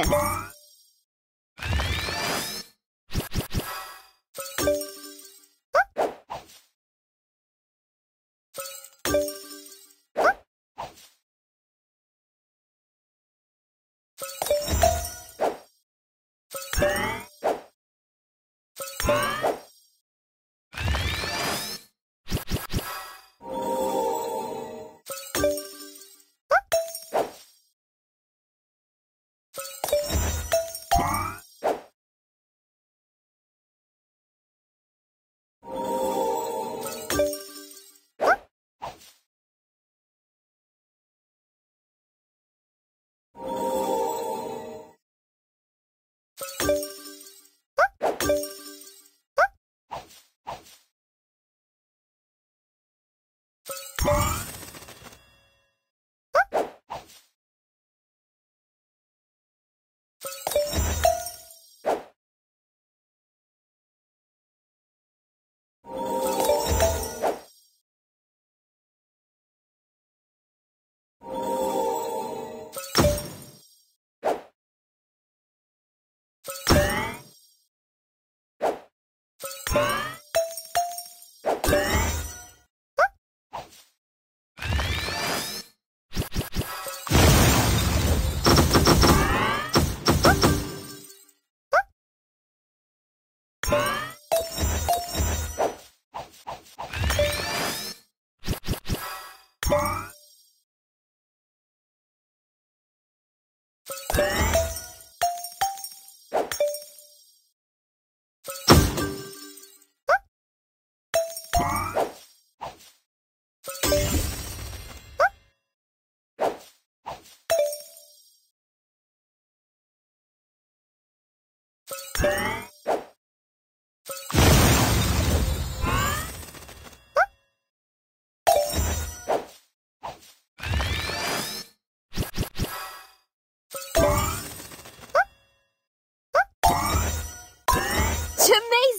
opinion. Bye. Genius! You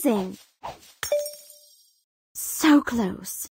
amazing! So close.